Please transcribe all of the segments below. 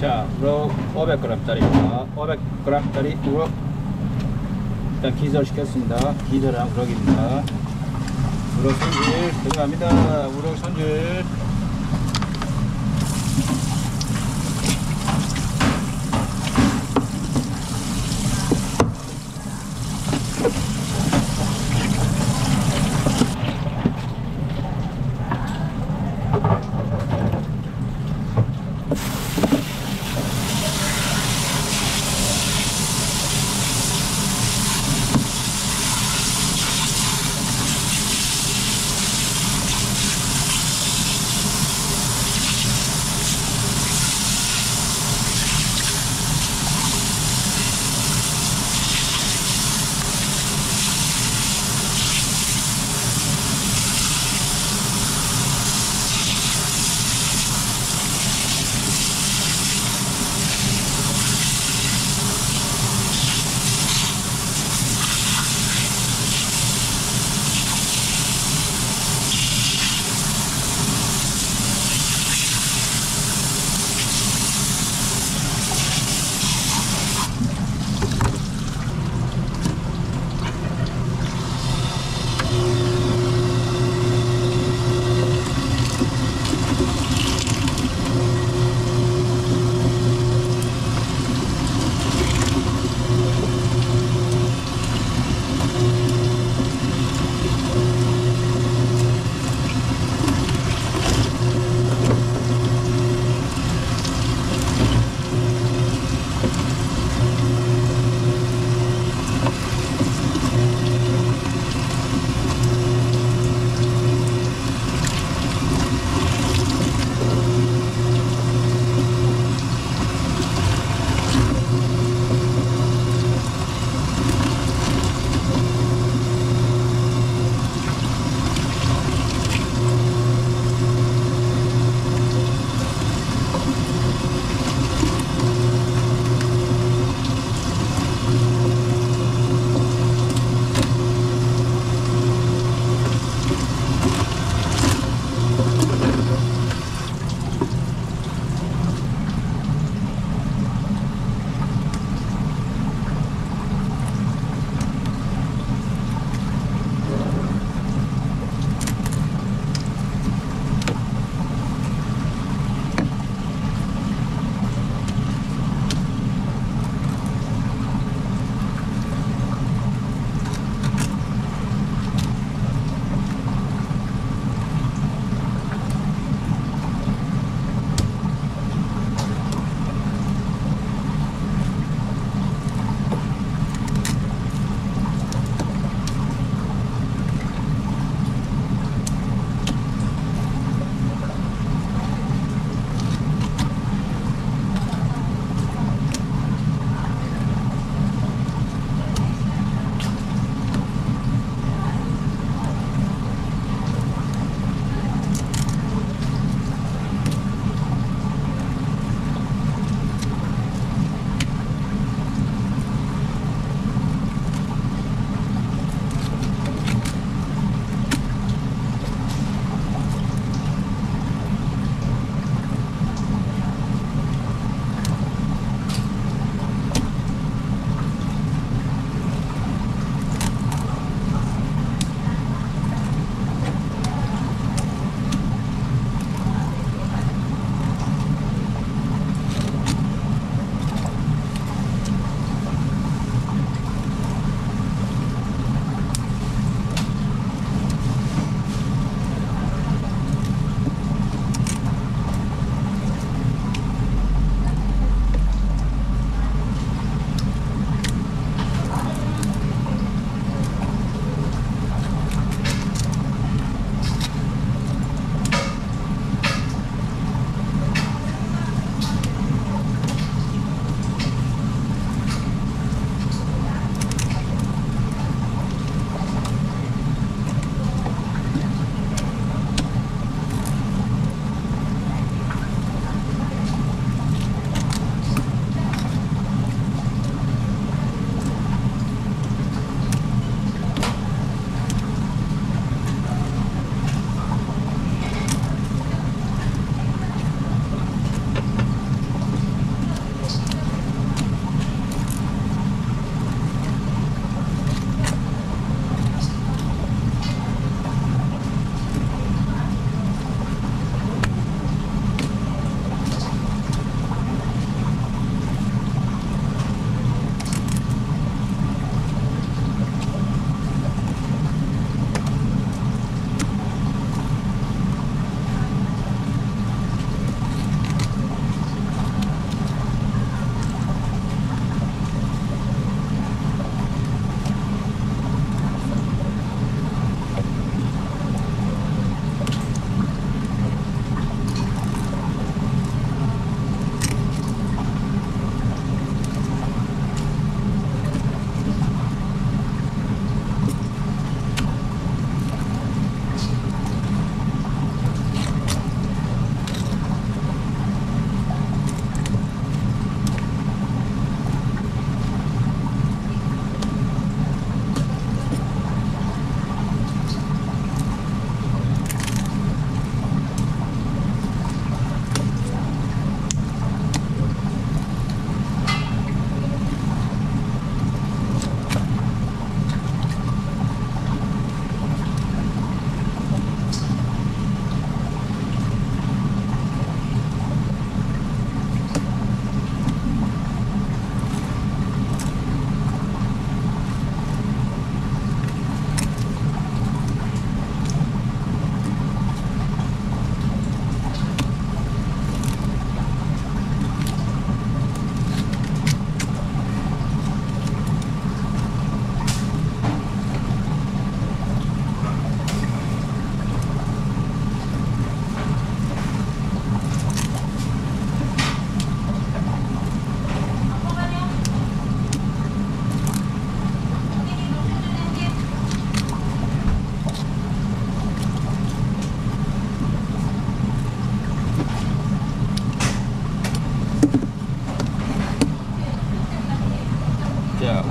자, 우럭 500g짜리입니다. 500g짜리 우럭. 일단 기절시켰습니다. 기절한 우럭입니다. 우럭 손질 들어갑니다. 우럭 손질.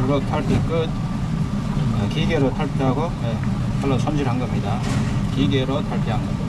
우럭 탈피 끝. 어, 기계로 탈피하고 예, 칼로 손질한 겁니다. 기계로 탈피한 겁니다.